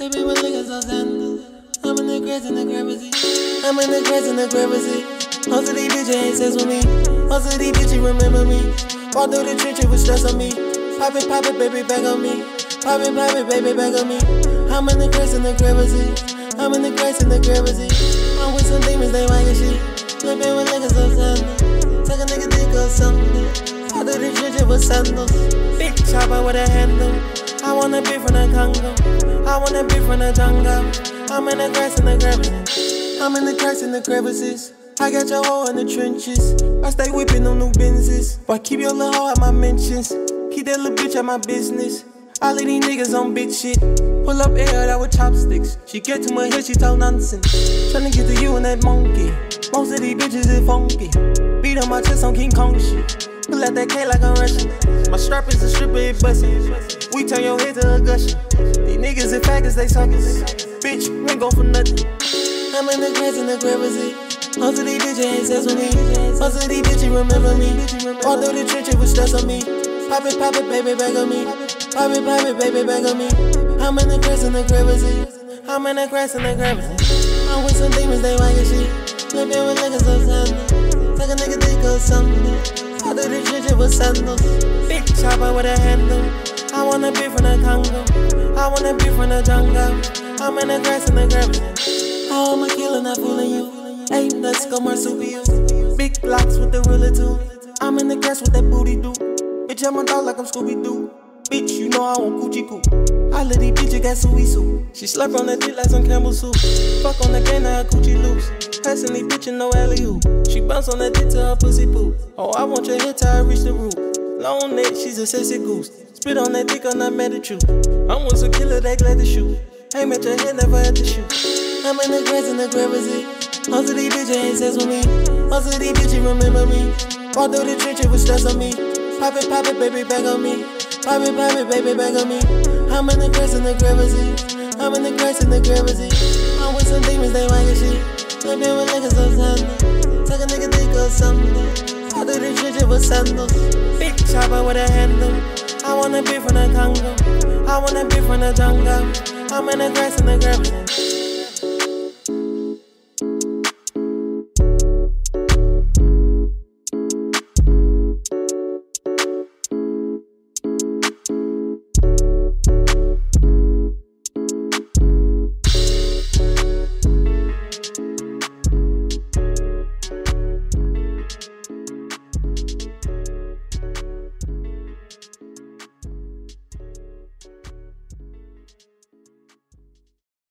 grass in the grace in the gravity. I'm in the grass in the gravity. Most of these bitches ain't sex with me. Most of these bitches remember me. Walk through the trenches with stress on me. Pop it, pop it, baby, back on me. Pop it, pop it, baby, back on me. I'm in the grass in the gravity. I'm in the grass in the gravity. I'm with some demons, they wagging shit. Flipping with niggas outside. Take a nigga dick or something. Walk through the trenches with sandals. Big chopper with a handle. I wanna be from the Congo. I wanna be from the jungle. I'm in the grass in the gravity. I'm in the cracks in the crevices. I got your hoe in the trenches. I stay whipping on new Benzes. But keep your little hoe at my mentions. Keep that little bitch at my business. All of these niggas on bitch shit. Pull up air that with chopsticks. She get to my head, she talk nonsense. Tryna get to you and that monkey. Most of these bitches is funky. Beat on my chest on King Kong shit. Pull out that K like I'm Russian. My strap is a stripper, it bustin'. We turn your head to a gusher. These niggas and faggots, they suckers. Bitch, we ain't go for nothing. I'm in the grass in the gravity. Most of these bitches ain't sex with me. Most of these bitches remember me. Walk through the trenches with stress on me. Pop it, pop it, baby, back on me. Pop it, pop it, baby, back on me. I'm in the grass in the gravity. I'm in the grass in the gravity. I'm with some demons, they wagging shit. Flipping with niggas outside. Take a nigga dick or something. Walk through the trenches with sandals. Big chopper with a handle. I wanna be from the Congo. I wanna be from the jungle. I'm in the grass in the gravity. Oh, I'm a killer, not fooling you. Ain't let's go marsupial. Big blocks with the ruler too. I'm in the grass with that booty do. Bitch, I'm a dog like I'm Scooby Doo. Bitch, you know I want Gucci Cool. Of these bitches got sui soup. She slurp on that dick like some Campbell soup. Fuck on the game, now her coochie loose. Passing these bitches, no alley oop. She bounce on that dick till her pussy poop. Oh, I want your head till I reach the roof. Long neck, she's a sexy goose. Spit on that dick, I'm not mad at you. I'm once a killer, they glad to shoot. Aim at your head, never had to shoot. I'm in the grass in the gravity. Most of these bitches ain't sex with me. Most of these bitches remember me. Walk through the trenches with stress on me. Pop it, pop it, baby, back on me. Pop it, pop it, baby, back on me. I'm in the grass in the gravity. I'm in the grass in the gravity. I'm with some demons, they wagging shit. Flipping with niggas outside. Take a nigga dick or something. Walk through the trenches with sandals. Big chopper with a handle. I wanna be from the Congo. I wanna be from the jungle. I'm in the grass in the gravity.